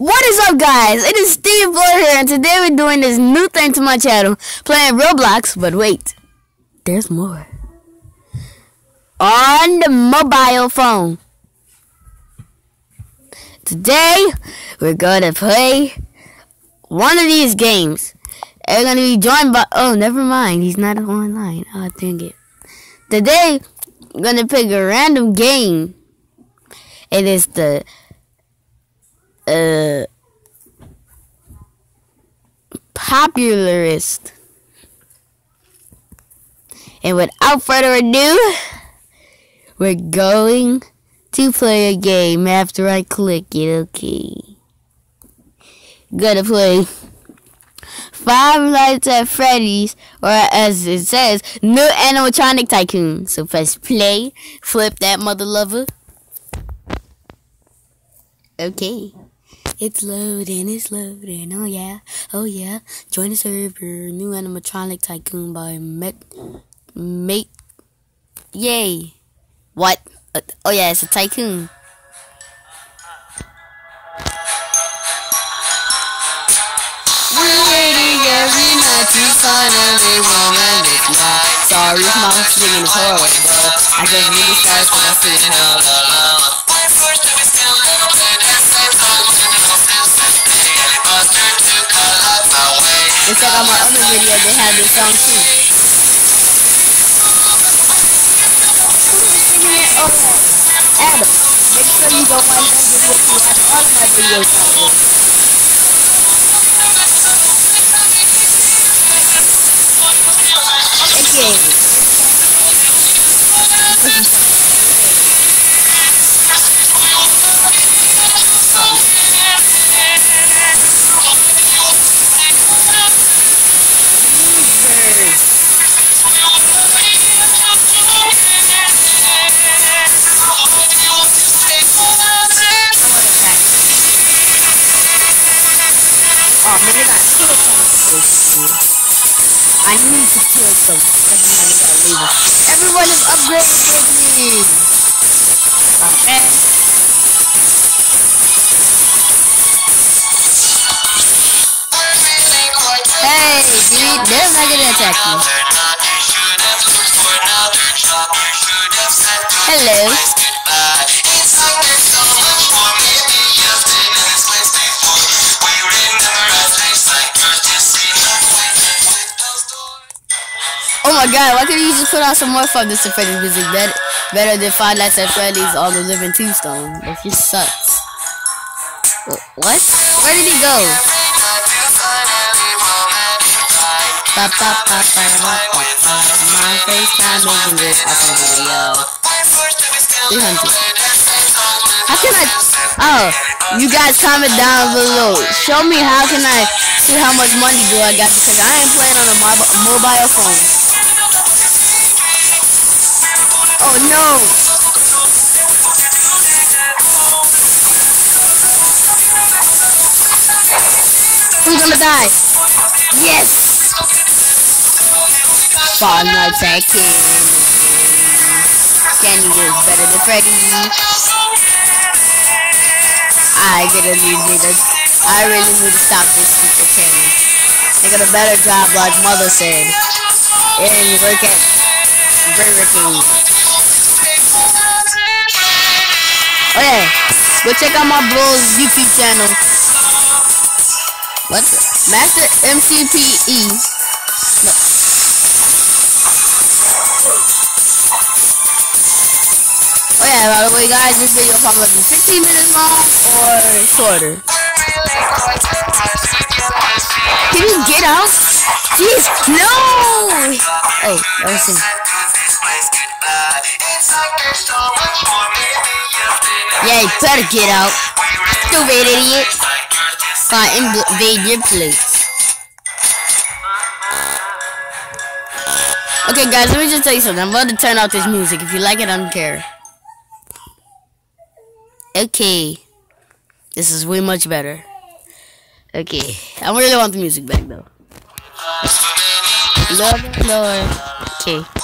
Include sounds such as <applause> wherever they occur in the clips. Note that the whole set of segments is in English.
What is up guys? It is Steve Blur here and today we're doing this new thing to my channel. Playing Roblox, but wait. There's more. On the mobile phone. Today we're gonna play one of these games. And we're gonna be joined by oh never mind, he's not online. Oh dang it. Today we're gonna pick a random game. It is the uh, popularist. And without further ado, we're going to play a game after I click it. Okay. Gonna play Five Nights at Freddy's, or as it says, New Animatronic Tycoon. So press play, flip that mother lover. Okay. It's loading, it's loading. Oh yeah, oh yeah. Join the server. New animatronic tycoon by Met Mate. Yay! What? Uh, oh yeah, it's a tycoon. We're waiting every night to finally with me. Sorry if my singing is horrible, I just really started when I sing horrible. Check out my other video, they have this song too. Adam, make sure you that video all my videos. Okay. Maybe that kill I need to kill some. Everyone is upgraded with me. Okay. Hey, dude, they're not gonna attack you. Hello. Oh my god, why couldn't you just put on some more Nights at Freddy's music? Better, better than Five Nights at Freddy's All the Living Tombstone. That just sucks. What? Where did he go? My first time making this awesome video. 300. How can I... Oh, you guys comment down below. Show me how can I see how much money do I got because I ain't playing on a mobile phone. Oh no! Who's gonna die? Yes! Fall Nights at King. Can better than Freddy? I really need to. I really need to stop this stupid channel. They got a better job, like Mother said. And look at Burger King. Yeah, go check out my bro's YouTube channel. What? Master MCPE. No. Oh yeah, by the way guys, this video probably be 15 minutes long or shorter. Can you get out? Jeez, no! Oh, that was him. Yeah, better get out. Stupid idiot. Fine, invade your place. Okay, guys, let me just tell you something. I'm about to turn off this music. If you like it, I don't care. Okay. This is way much better. Okay. I really want the music back, though. Lord, Lord. Okay.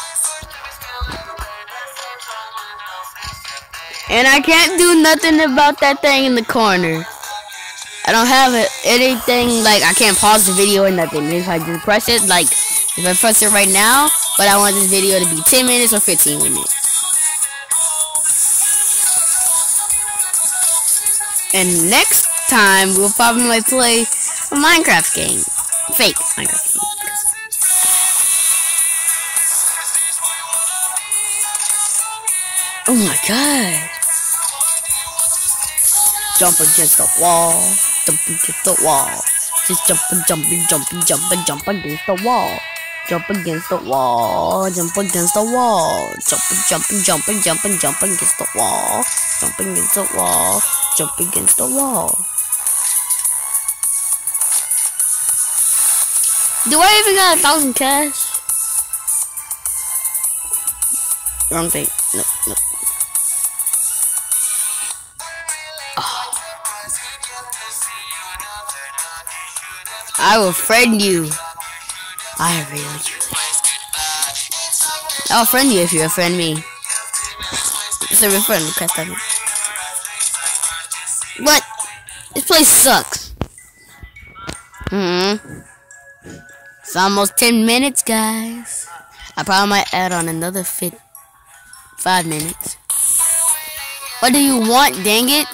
And I can't do nothing about that thing in the corner. I don't have anything, like, I can't pause the video or nothing. If I just press it, like, if I press it right now, but I want this video to be 10 minutes or 15 minutes. And next time, we'll probably play a Minecraft game. Fake Minecraft game. Oh my god. Jump against the wall. Jump against the wall. Just jumping, jumping, jumping, jumping, jump against the wall. Jump against the wall. Jump against the wall. Jumping, jumping, jumping, jumping, jumping against the wall. Jumping against the wall. Jump against the wall. Do I even got a thousand cash? Wrong thing. I will friend you. I really you. I'll friend you if you friend me. So a friend request me. What? This place sucks. Hmm. It's almost 10 minutes, guys. I probably might add on another fit five minutes. What do you want, dang it?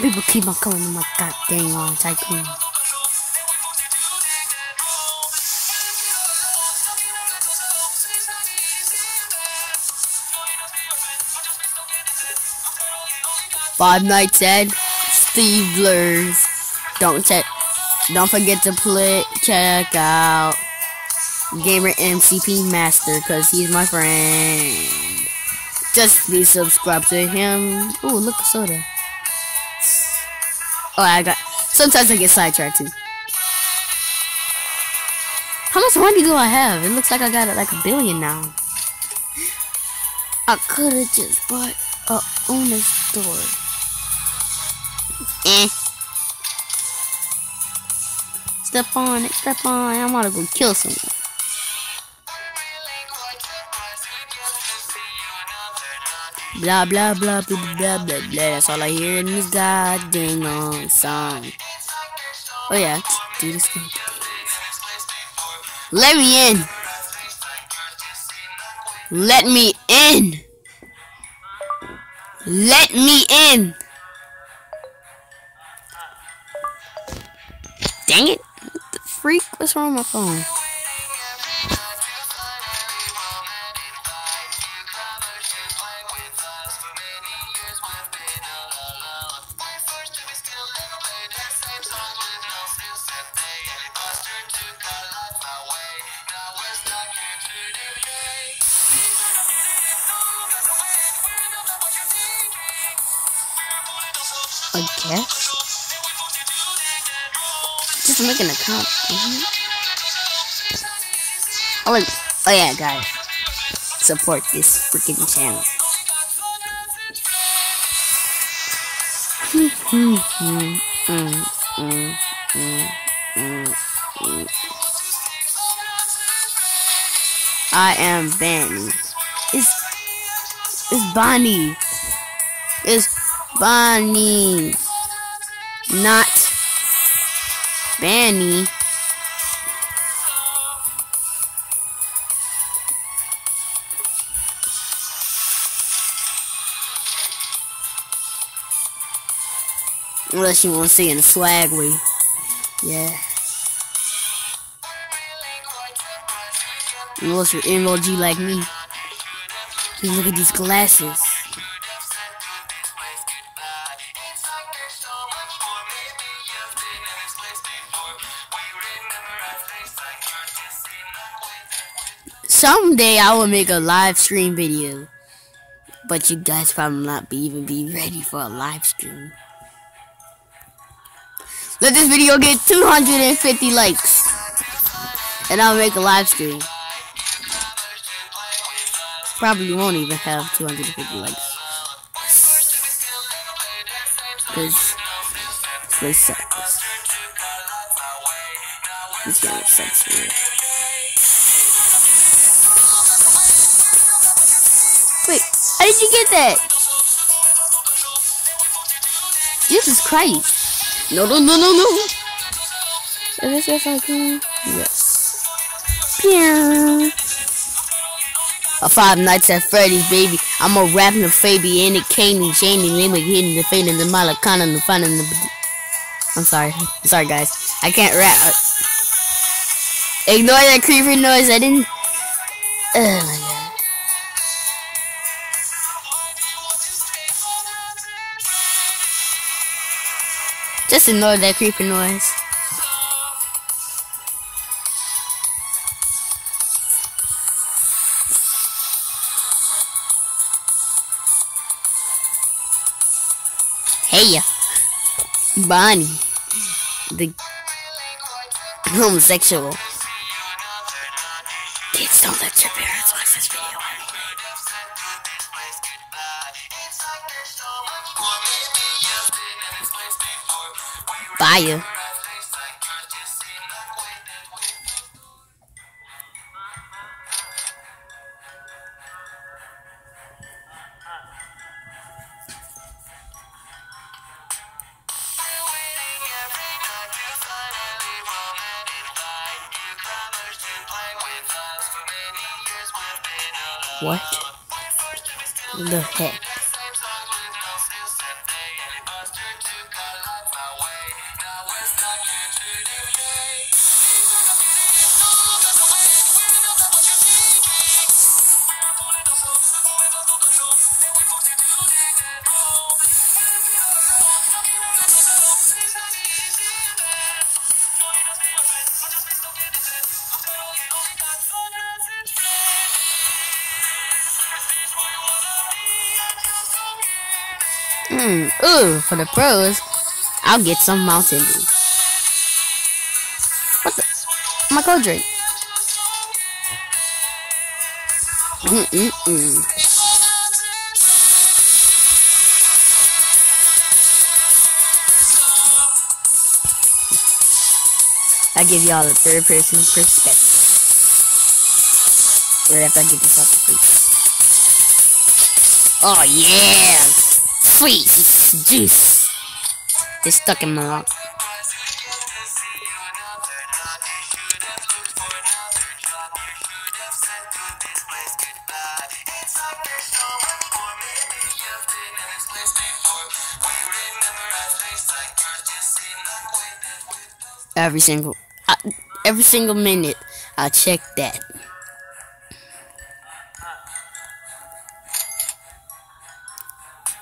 People keep on calling me my goddamn on tycoon. Five Nights at Steve Blurs. Don't check. Don't forget to play. Check out Gamer MCP Master because he's my friend. Just please subscribe to him. Oh, look, soda. Oh, I got. Sometimes I get sidetracked too. How much money do I have? It looks like I got like a billion now. I could have just bought a owner store. Eh. Step on it, step on it. I'm gonna go kill someone. Blah blah blah blah blah blah blah. That's all I hear in this goddamn long song. Oh yeah, do this thing. Let me in. Let me in. Let me in. Dang it. What the freak? What's wrong with my phone? Guess. Just make an account, isn't it? Oh, oh yeah, guys. Support this freaking channel. <laughs> I am Benny. It's it's Bonnie. It's Bonnie. Not Banny. Unless you want to see in a swag way. Yeah. Unless you're emoji like me. look at these glasses. Someday I will make a live stream video. But you guys probably not be even be ready for a live stream. Let this video get 250 likes. And I'll make a live stream. Probably won't even have 250 likes. Because this place sucks. This game sucks for Wait, how did you get that? Jesus Christ. No, no, no, no, no. Is this if I can? Yes. Pew. A Five Nights at Freddy's, baby. I'm a rapping the Fabi and the Candy, Janie, Lima, hitting the fade in the Malakana, and the fun in the. I'm sorry. Sorry, guys. I can't rap. Ignore that creepy noise. I didn't. Oh my god. Just ignore that creepy noise. Hey, Bonnie, the homosexual. Kids, don't let your parents watch this video. Bye. What the heck? Hmm. Ooh, for the pros, I'll get some Mountain Dew. What the? My cold drink. Mm mm mm. I give y'all a third person perspective. Right after I get this off the face. Oh yeah! Sweet juice. It's stuck in my mouth. Every single, uh, every single minute, I check that.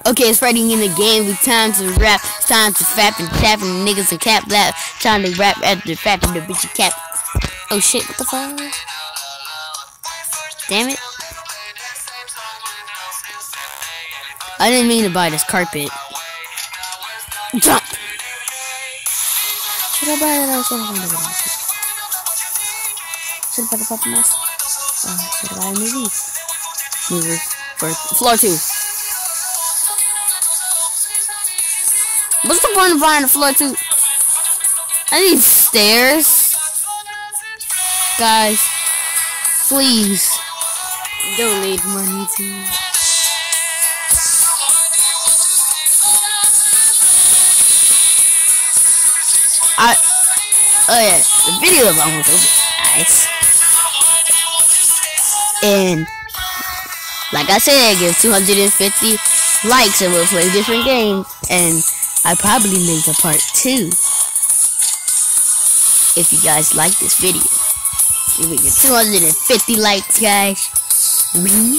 Okay, it's Freddy in the game. We time to rap. It's time to fap and tap and niggas and cap lap. Trying to rap after fap the bitch cap. Oh shit, what the fuck? Damn it. I didn't mean to buy this carpet. Jump! Should I buy or should I buy it? Should I buy the puppet mask? Or should I buy movies? Movies for floor two. Point of buying the floor two? I need stairs. Guys, please donate money to me. I oh yeah, the video is almost over, guys. And like I said, give 250 likes and we'll play different games. And I probably make a part two if you guys like this video. If we get 250 likes, guys, we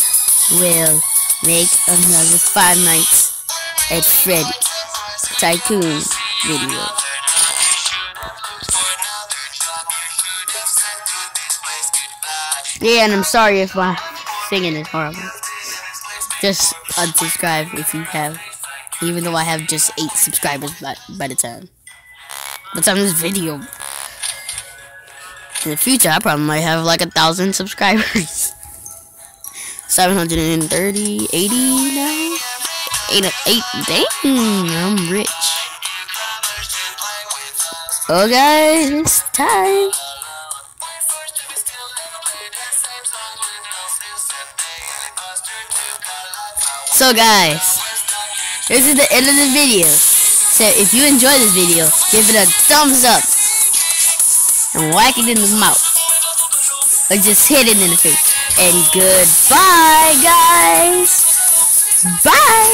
will make another Five Nights at Freddy Tycoon video. Yeah, and I'm sorry if my singing is horrible. Just unsubscribe if you have, even though I have just 8 subscribers by, by the time. By the time this video. In the future, I probably might have like a thousand subscribers. <laughs> 730, 80 now? Eight eight. Dang, I'm rich. Oh, guys, it's time. So, guys, this is the end of the video. So, if you enjoy this video, give it a thumbs up and whack it in the mouth. Or just hit it in the face. And goodbye, guys. Bye.